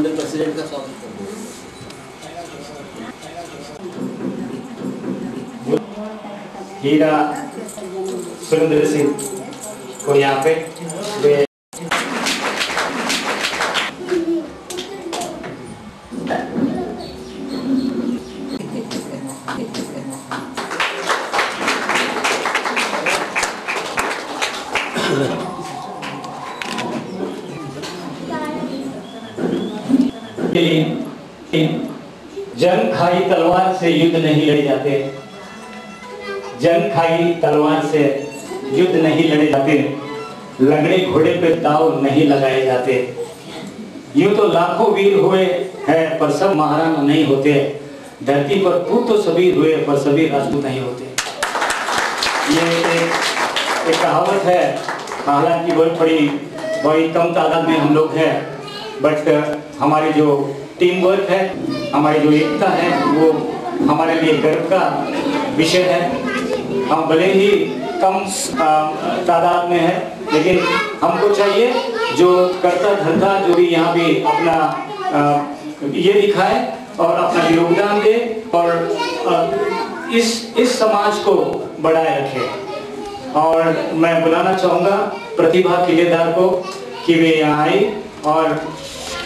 मंडल president का स्वागत करते हैं। हीरा सुरेंद्र सिंह को यहाँ पे वे के लिए जंग खाई तलवार से युद्ध नहीं लड़े जाते। जंग खाई तलवार से युद्ध नहीं लड़े जाते। लंगड़े घोड़े पे दाव नहीं लगाए जाते। यूँ तो लाखों वीर हुए हैं पर सब महाराणा नहीं होते। धरती पर तू तो सभी हुए पर सभी राजपूत नहीं होते। ये एक, एक कहावत है। हालाँकि बहुत बड़ी बड़ी कम तादाद में हम लोग हैं। बट हमारी जो टीम वर्क है, हमारी जो एकता है, वो हमारे लिए गर्व का विषय है। हम भले ही कम तादाद में है, लेकिन हमको चाहिए जो करता धरता जो भी यहाँ भी अपना ये दिखाए और अपना योगदान दे और इस इस समाज को बढ़ाए रखे। और मैं बुलाना चाहूँगा प्रतिभा किलेदार को कि वे यहाँ आई और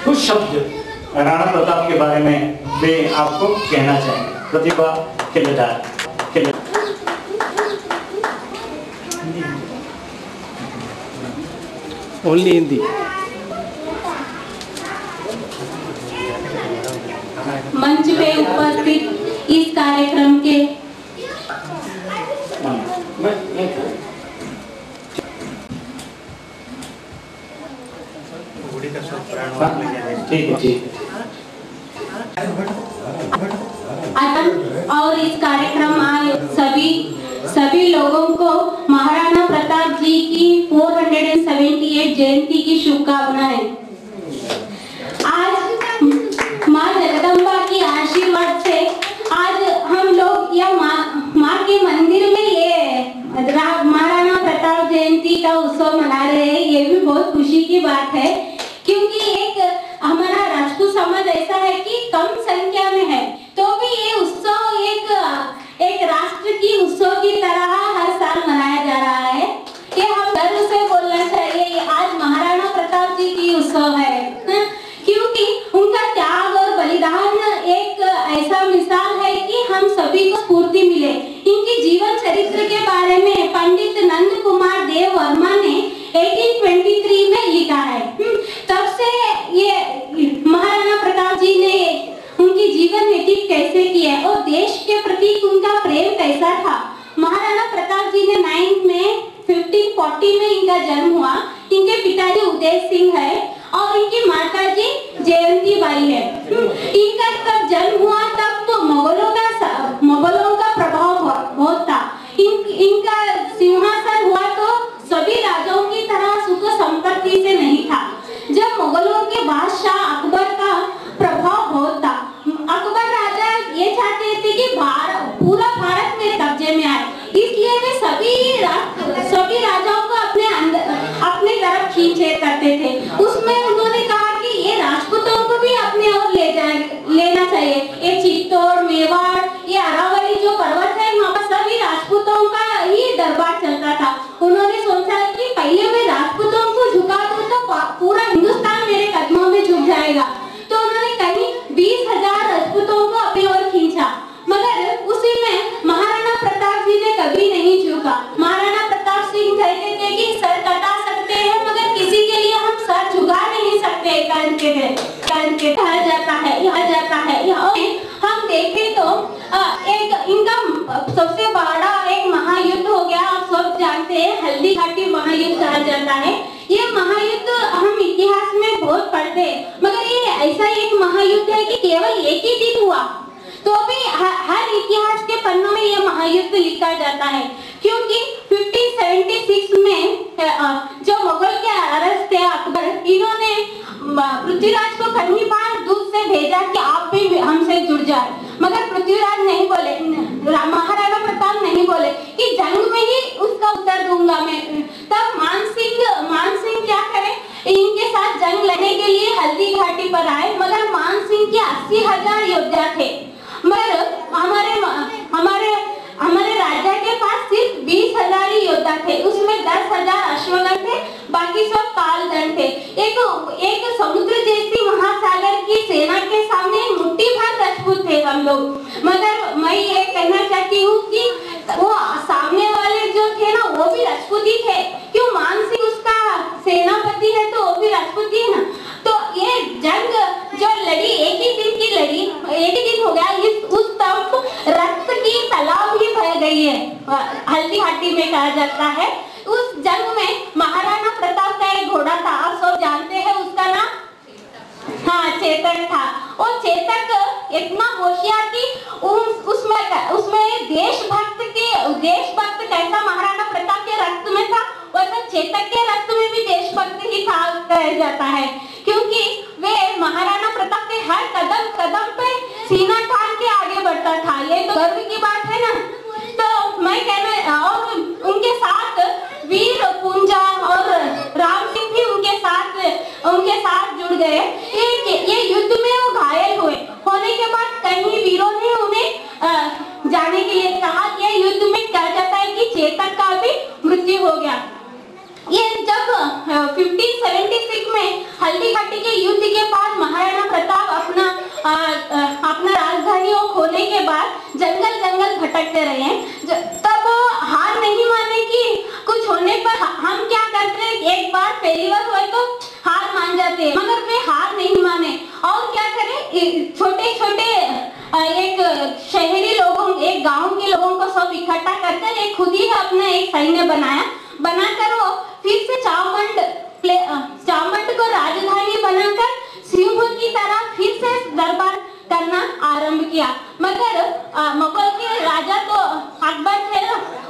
कुछ शब्द राणा प्रताप के बारे में वे आपको कहना चाहेंगे। प्रतिभा किलेदार, किले ओनली हिंदी मंच पे उपस्थित इस कार्यक्रम के मैं मैं हाँ, और इस कार्यक्रम आए सभी सभी लोगों को महाराणा प्रताप जी की 478 जयंती की शुभकामनाएँ आज माँ जगदम्बा की आशीर्वाद से आज हम लोग यह माँ माँ के मंदिर में ये रा- महाराणा प्रताप जयंती का उत्सव मना रहे हैं ये भी बहुत खुशी की बात है क्योंकि एक हमारा राजपूत समाज ऐसा है कि कम संख्या में है तो भी ये उत्सव एक एक राष्ट्र की उत्सव की तरह हर साल मनाया जा रहा है ये हम गर्व से बोलना चाहिए ये आज महाराणा प्रताप जी की उत्सव है न? क्योंकि उनका त्याग और बलिदान एक ऐसा मिसाल है कि हम सभी को स्फूर्ति मिले इनकी जीवन बारे में पंडित नंद कुमार देव वर्मा ने 1823 में लिखा है। हम्म, तब से ये महाराणा प्रताप जी ने उनकी जीवन व्यतीत कैसे किया और देश के प्रति उनका प्रेम कैसा था? महाराणा प्रताप जी ने नाइन्थ में 1540 में इनका जन्म हुआ इनके पिताजी उदय सिंह है और इनकी माता जी जयंती बाई है हम्म, इनका तब जन्म हुआ तब तो मुगलों का स- मुगलों का प्रभाव बहुत बहुत था इन, इनका सिंहासन हुआ तो सभी राजाओं की तरह सुख संपत्ति से नहीं था जब मुगलों के बादशाह अकबर का प्रभाव बहुत था अकबर राजा ये चाहते थे कि भारत पूरा भारत मेरे कब्जे में आए इसलिए वे सभी रा- सभी राजाओं को अपने अंदर अपने तरफ़ खींचे करते थे उसमें उन्होंने कहा कि ये राजपूतों को भी अपने ओर ले जाए लेना चाहिए ये चित्तौड़ मेवाड़ ये अरावली जो पर्वत है वहाँ पर सभी राजपूतों का ही दरबार चलता था उन्होंने सोचा कि पहले मैं राजपूतों को झुका दूँ तो पा- पूरा हिंदुस्तान मेरे कदमों में झुक जाएगा तो उन्होंने कहीं बीस हज़ार राजपूतों को अपनी ओर खींचा मगर उसी में महाराणा प्रताप जी ने कभी नहीं झुका महाराणा प्रताप सिंह कहते थे कि सर कटा सकते हैं मगर किसी के लिए हम सर झुका नहीं सकते कान के कान के कहा जाता है यहाँ जाता है यहाँ हम देखें तो अ, एक इनका सबसे बड़ा एक महायुद्ध हो गया आप सब जानते हैं हल्दी घाटी महायुद्ध कहा जाता है ये महायुद्ध हम इतिहास में बहुत पढ़ते हैं मगर ये ऐसा एक महायुद्ध है कि केवल एक ही दिन हुआ। तो भी हर इतिहास के पन्नों में यह महायुद्ध लिखा जाता है। क्योंकि 1576 में जो मुगल के अरस थे अकबर, इन्होंने पृथ्वीराज को कहीं बार दूध से भेजा कि आप भी हमसे जुड़ जाए। मगर पृथ्वीराज नहीं बोले महाराणा प्रताप नहीं बोले कि जंग में ही उसका उत्तर दूँगा मैं। तब मानसिंह मानसिंह क्या करें? इनके साथ जंग लड़ने के लिए हल्दी घाटी पर आए, मगर मानसिंह के अस्सी हज़ार योद्धा थे। मगर हमारे हमारे हमारे राजा के पास सिर्फ़ बीस हज़ार ही योद्धा थे। उसमें दस हज़ार अश्वगण थे, बाकी सब कालगण थे। एक एक समुद्र जैसी महासागर की सेना के साथ हम लोग। मगर मैं ये कहना चाहती हूँ कि वो सामने वाले जो थे ना, वो भी राजपूत थे। क्यों मान सिंह उसका सेनापति है तो वो भी राजपूत ही ना? तो ये जंग जो लड़ी, एक ही दिन की लड़ी, एक ही दिन हो गया, इस, उस तब रक्त की तालाब ही भर गई है। हल्दी घाटी में कहा जाता है उस जंग में महाराणा प्रताप का एक घोड़ा था आप सब जानते हैं उसका नाम हाँ चेतक था और चेतक इतना होशियार कि उस, उसमें उसमें देशभक्त के, देशभक्त कैसा महाराणा प्रताप के रक्त में था, वैसा चेतक के रक्त में भी देशभक्त ही था कहा जाता है। क्योंकि वे महाराणा प्रताप के हर कदम कदम पे सीना तान के आगे बढ़ता था। ये तो गर्व की बात है ना? तो मैं कहना, और उनके साथ वीर, पूंजा और राम सिंह भी उनके साथ उनके साथ जुड़ गए। ये ये युद्ध में वो घायल हुए। होने के बाद कई वीरों ने उन्हें जाने के लिए कहा कि युद्ध में कहा जाता है कि चेतक का भी मृत्यु हो गया। ये जब अ, 1576 में हल्दी घाटी के युद्ध के बाद महाराणा प्रताप अपना अ, अपना राजधानी खोने के बाद जंगल जंगल भटकते रहे। ज- तब हार नहीं माने कि कुछ होने पर हम क्या करते? हैं एक बार पहली बार हुए तो हार मान जाते। हैं मगर वे हार नहीं माने। और क्या करें? छोटे छोटे एक शहरी लोगों एक गाँव के लोगों को सब इकट्ठा करकर एक खुद ही अपना एक सैन्य बनाया। बनाकर वो फिर से चावमंड चावमंड को राजधानी बनाकर सिंह की तरह फिर से दरबार करना आरंभ किया। मगर मुगल के राजा तो अकबर थे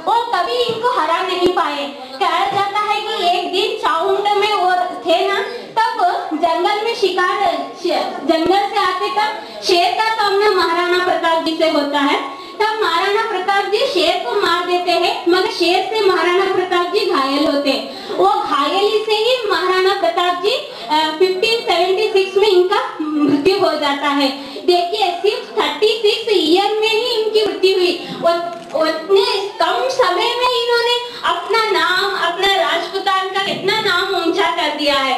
वो कभी इनको हरा नहीं पाए। कहा जाता है कि एक दिन चाउंड में वो थे ना, तब जंगल में शिकार जंगल से आते तब शेर का सामना महाराणा प्रताप जी से होता है। तब महाराणा प्रताप जी शेर को मार देते हैं मगर शेर से महाराणा प्रताप जी घायल होते हैं। वो घायली से ही महाराणा प्रताप जी अ, 1576 में इनका मृत्यु हो जाता है। देखिए सिर्फ़ 36 ईयर में ही इनकी मृत्यु हुई। उतने कम समय में इन्होंने अपना नाम अपना राजपुतान का कितना नाम ऊँचा कर दिया है।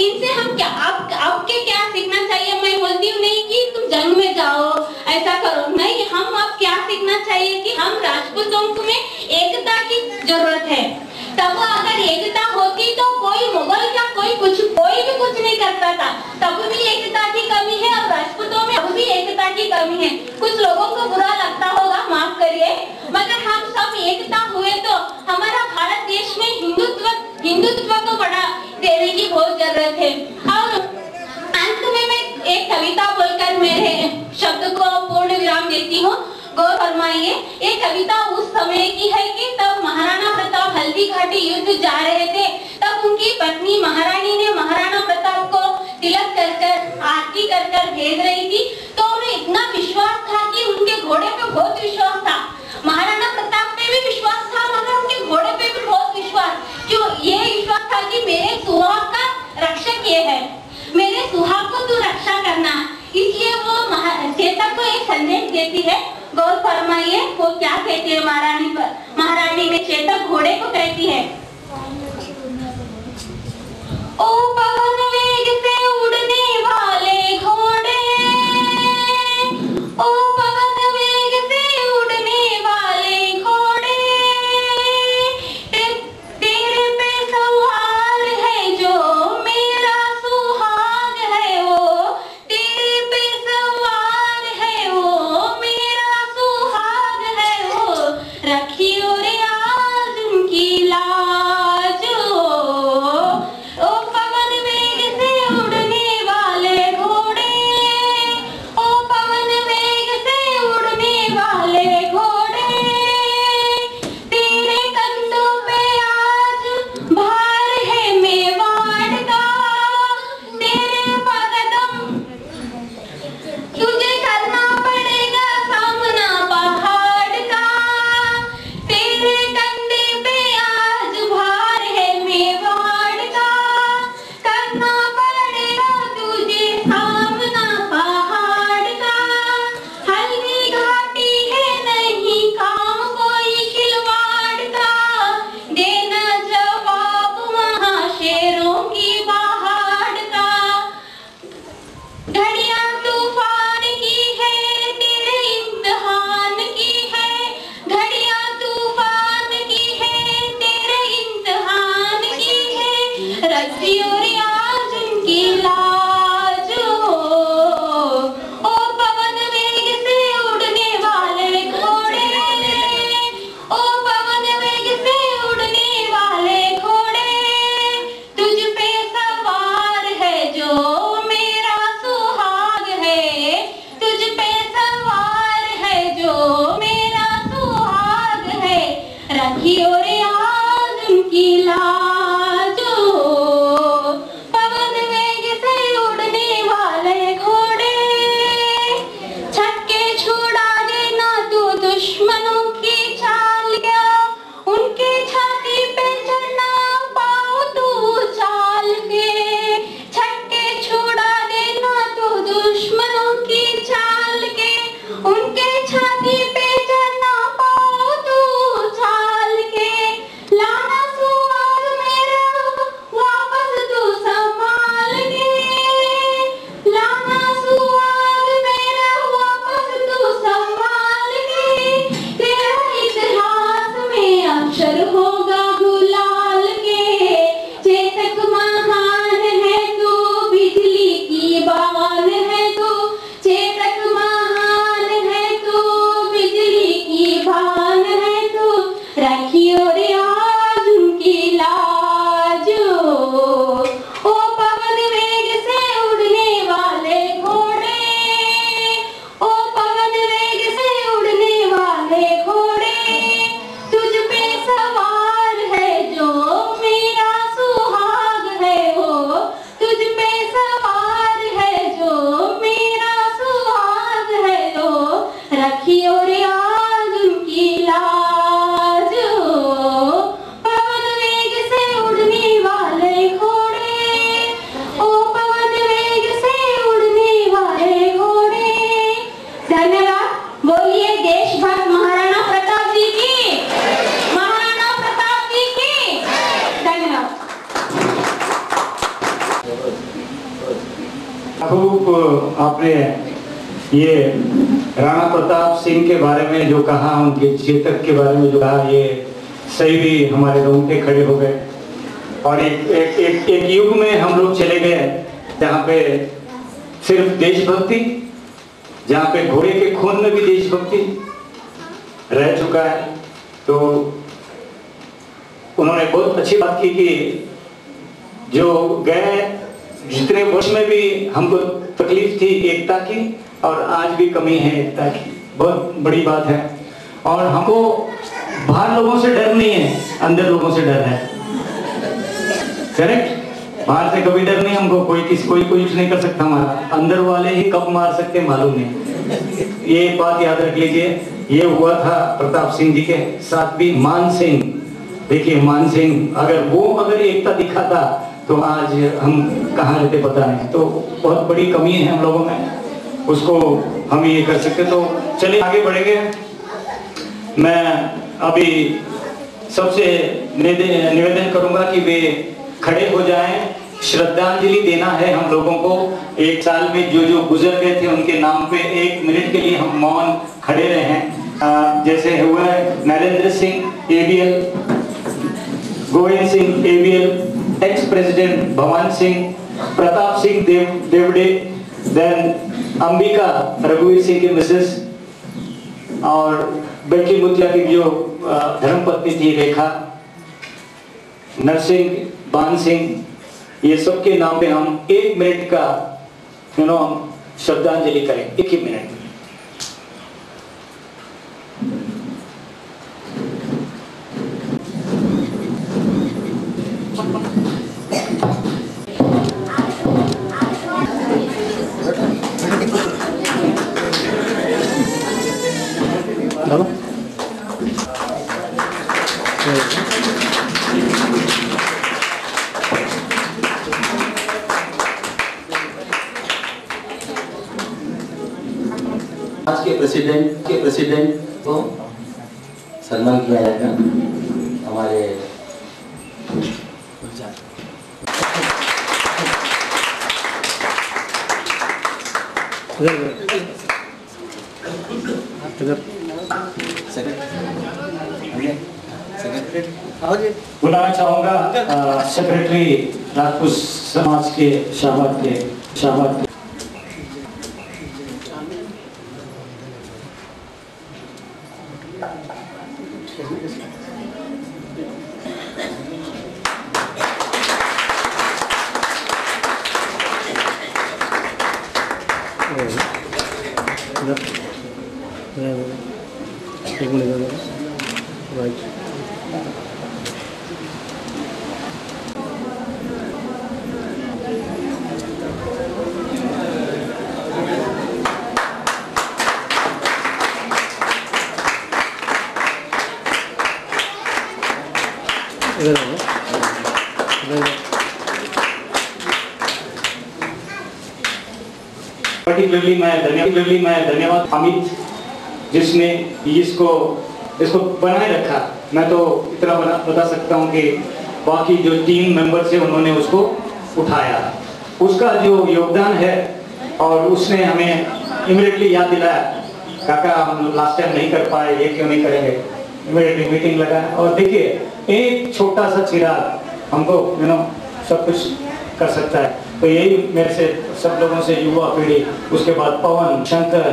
इनसे हम क्या, आप, आपके क्या सीखना चाहिए? मैं बोलती हूँ नहीं कि तुम जंग में जाओ, ऐसा करो। नहीं, हम अब क्या सीखना चाहिए कि हम राजपूतों में एकता की ज़रूरत है? तब अगर एकता होती तो कोई मुगल या कोई कुछ, कोई भी कुछ नहीं करता था। तब भी एकता की कमी है और राजपूतों में अब भी एकता की कमी है। कुछ लोगों को बुरा लगता होगा, माफ़ करिए। मगर हम सब एकता हुए तो हमारा भारत देश में हिंदुत्व हिंदुत्व को बढ़ा देने की बहुत ज़रूरत है और अंत में मैं एक कविता बोलकर मेरे शब्द को पूर्ण विराम देती हूँ। गौर फरमाइए, ये कविता उस समय की है कि तब महाराणा प्रताप हल्दी घाटी युद्ध जा रहे थे। तब उनकी पत्नी महारानी ने महाराणा प्रताप को तिलक कर, आरती कर कर भेज रही थी। तो उन्हें इतना विश्वास था कि उनके घोड़े पे बहुत विश्वास था महाराणा प्रताप पे भी विश्वास था मगर उनके घोड़े पे भी बहुत विश्वास क्यों ये विश्वास था कि मेरे सुहाग का रक्षक ये है मेरे सुहाग को तू रक्षा करना इसलिए वो महा- चेतक को एक संदेश देती है, गौर फरमाइए, वो क्या कहती है महारानी पर? महारानी में चेतक घोड़े को कहती है, ओ पवन उनकी खूब आपने ये राणा प्रताप सिंह के बारे में जो कहा उनके चेतक के बारे में जो कहा ये सही भी हमारे रोंगटे खड़े हो गए। और एक एक एक, एक युग में हम लोग चले गए जहाँ पे सिर्फ़ देशभक्ति जहाँ पे घोड़े के खून में भी देशभक्ति रह चुका है। तो उन्होंने बहुत अच्छी बात की कि जो गए जितने वर्ष में भी हमको तकलीफ़ थी एकता की, और आज भी कमी है एकता की। बहुत बड़ी बात है। और हमको बाहर लोगों से डर नहीं है, अंदर लोगों से डर है। करेक्ट बाहर से कभी डर नहीं हमको, कोई किसी, कोई कुछ नहीं कर सकता हमारा। अंदर वाले ही कब मार सकते मालूम नहीं। ये बात याद रख लीजिए, ये हुआ था प्रताप सिंह जी के साथ भी मान सिंह। देखिए, मान सिंह, अगर वो अगर एकता दिखाता तो आज हम कहाँ रहते पता नहीं। तो बहुत बड़ी कमी है हम लोगों में। उसको हम ये कर सकते तो चलिए आगे बढ़ेंगे। मैं अभी सबसे निवेदन करूँगा कि वे खड़े हो जाएँ। श्रद्धांजलि देना है हम लोगों को। एक साल में जो जो गुजर गए थे उनके नाम पे एक मिनट के लिए हम मौन खड़े रहे हैं। जैसे हुआ है Narendra Singh ABL Govind Singh ABL ex president Bhawan Singh Pratap Singh Dev Devde then Ambika रघुवीर सिंह की मिसेस और बेटी मुतिया की जो धर्मपत्नी थी रेखा, नरसिंह, बान सिंह, ये सबके नाम पे हम एक मिनट का यू नो श्रद्धांजलि करें, एक ही मिनट। आज के प्रेसिडेंट के प्रेसिडेंट को सम्मान किया जाएगा हमारे बुलाना चाहूँगा सेक्रेटरी राजपूत समाज के शाहबाद के शाहबाद के। इधर इधर एक मिनट इधर राइट इधर आओ इधर आओ। पर्टिकुलरली मैं धन्यवाद मैं धन्यवाद, अमित, जिसने इसको इसको बनाए रखा। मैं तो इतना बना, बता सकता हूँ कि बाकी जो टीम मेंबर्स है उन्होंने उसको उठाया। उसका जो योगदान है, और उसने हमें इमीडिएटली याद दिलाया, काका, हम लास्ट टाइम नहीं कर पाए, ये क्यों नहीं करेंगे? इमीडिएटली मीटिंग लगा और देखिए, एक छोटा सा चिराग हमको यू नो सब कुछ कर सकता है। तो यही मेरे से, सब लोगों से युवा पीढ़ी, उसके बाद पवन, शंकर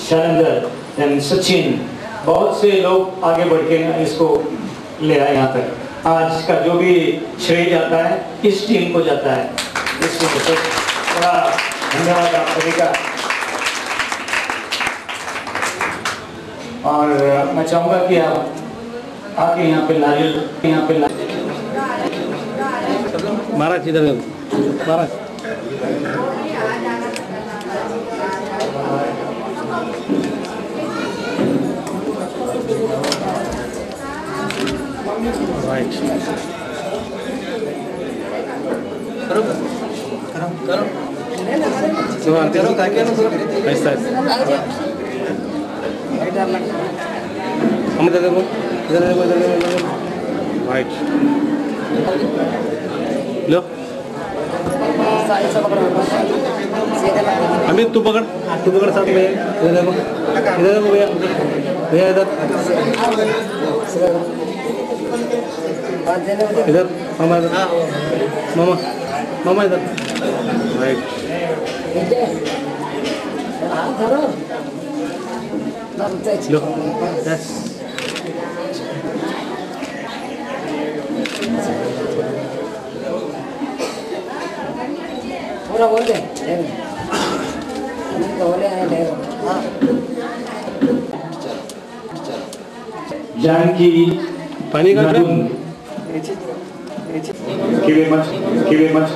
शैलेंद्र, then सचिन, बहुत से लोग आगे बढ़ के इसको ले आए यहाँ तक। आज का जो भी श्रेय जाता है, इस टीम को जाता है। इस टीम को। बड़ा धन्यवाद आप सभी का। और मैं चाहूँगा कि आप आके यहाँ पे नारियल यहाँ पे महाराज इधर महाराज राइट करो। करो। ऐसा हम इधर देखो। इधर देखो इधर देखो राइट लो अमित तू पकड़ तू पकड़ साथ में इधर देखो इधर देखो भैया भैया इधर इधर मामा इधर मामा मामा इधर राइट लो यस 뭐라고 한대? 내가. 그러니까 원래 하는 내가. 아. 장기 나눈 기회 맞 기회 맞